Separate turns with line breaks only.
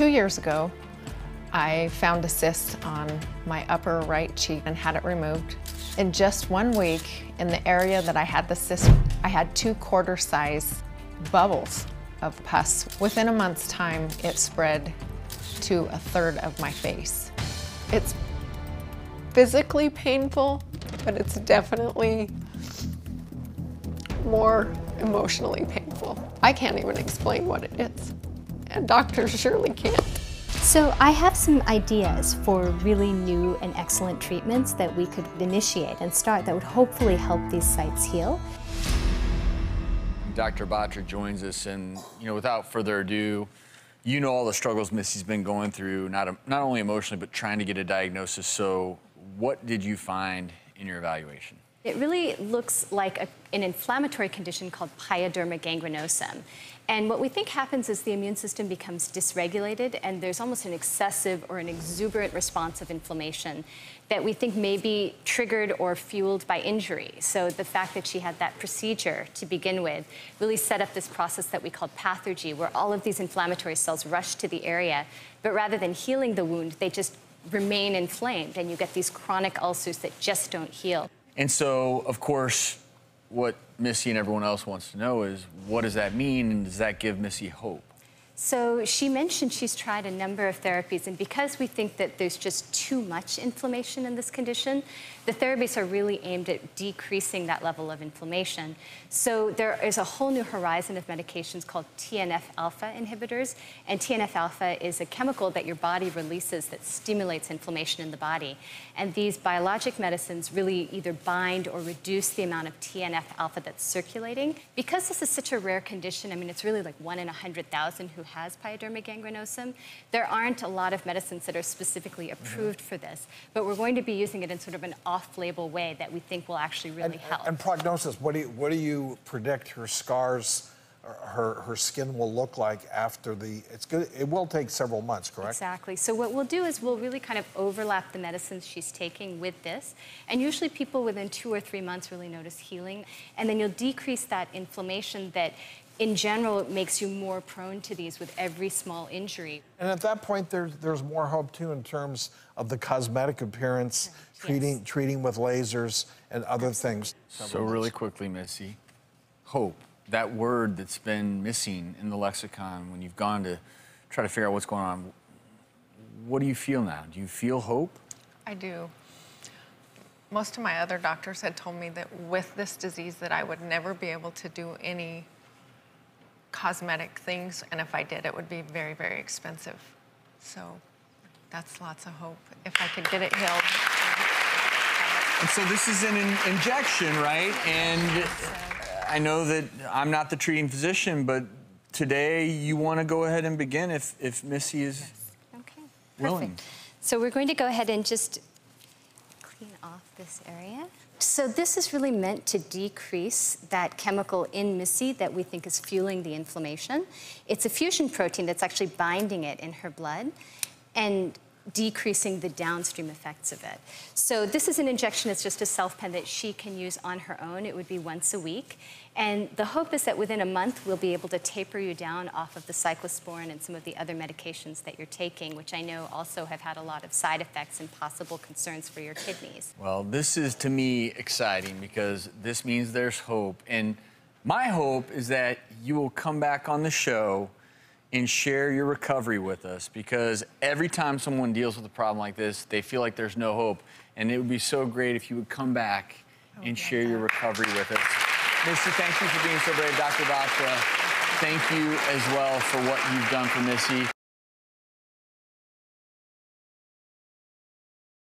Two years ago, I found a cyst on my upper right cheek and had it removed. In just one week, in the area that I had the cyst, I had two quarter size bubbles of pus. Within a month's time, it spread to a third of my face. It's physically painful, but it's definitely more emotionally painful. I can't even explain what it is, and doctors surely can't.
So I have some ideas for really new and excellent treatments that we could initiate and start that would hopefully help these sites heal.
Dr. Batra joins us, and you know, without further ado, you know all the struggles Missy's been going through, not not only emotionally, but trying to get a diagnosis. So, what did you find in your evaluation?
It really looks like a, an inflammatory condition called pyoderma gangrenosum. And what we think happens is the immune system becomes dysregulated and there's almost an excessive or an exuberant response of inflammation that we think may be triggered or fueled by injury. So the fact that she had that procedure to begin with really set up this process that we call pathergy, where all of these inflammatory cells rush to the area, but rather than healing the wound, they just remain inflamed and you get these chronic ulcers that just don't heal.
And so, of course, what Missy and everyone else wants to know is what does that mean and does that give Missy hope?
So she mentioned she's tried a number of therapies, and because we think that there's just too much inflammation in this condition, the therapies are really aimed at decreasing that level of inflammation. So there is a whole new horizon of medications called TNF alpha inhibitors, and TNF alpha is a chemical that your body releases that stimulates inflammation in the body. And these biologic medicines really either bind or reduce the amount of TNF alpha that's circulating. Because this is such a rare condition, I mean, it's really like one in 100,000 who has pyoderma gangrenosum. There aren't a lot of medicines that are specifically mm-hmm. approved mm -hmm. for this, but we're going to be using it in sort of an off-label way that we think will actually really
and,
help.
And prognosis, what do you, what do you predict her scars her, her skin will look like after the, it's good, it will take several months, correct?
Exactly. So what we'll do is we'll really kind of overlap the medicines she's taking with this. And usually people within two or three months really notice healing. And then you'll decrease that inflammation that in general, it makes you more prone to these with every small injury.
And at that point, there's, there's more hope too in terms of the cosmetic appearance, yes. treating, treating with lasers and other things.
So really quickly, Missy, hope, that word that's been missing in the lexicon when you've gone to try to figure out what's going on, what do you feel now? Do you feel hope?
I do. Most of my other doctors had told me that with this disease that I would never be able to do any cosmetic things, and if I did, it would be very, very expensive. So that's lots of hope. If I could get it healed.
And so this is an in injection, right? And I know that I'm not the treating physician, but today you want to go ahead and begin if, if Missy is yes. okay. willing. Perfect.
So we're going to go ahead and just clean off this area. So this is really meant to decrease that chemical in Missy that we think is fueling the inflammation. It's a fusion protein that's actually binding it in her blood. And decreasing the downstream effects of it. So this is an injection, it's just a self-pen that she can use on her own. It would be once a week. And the hope is that within a month, we'll be able to taper you down off of the cyclosporin and some of the other medications that you're taking, which I know also have had a lot of side effects and possible concerns for your kidneys.
Well, this is to me exciting because this means there's hope. And my hope is that you will come back on the show and share your recovery with us because every time someone deals with a problem like this, they feel like there's no hope. And it would be so great if you would come back oh, and share your recovery with us. Missy, thank you for being so brave. Dr. Batra, thank you as well for what you've done for Missy.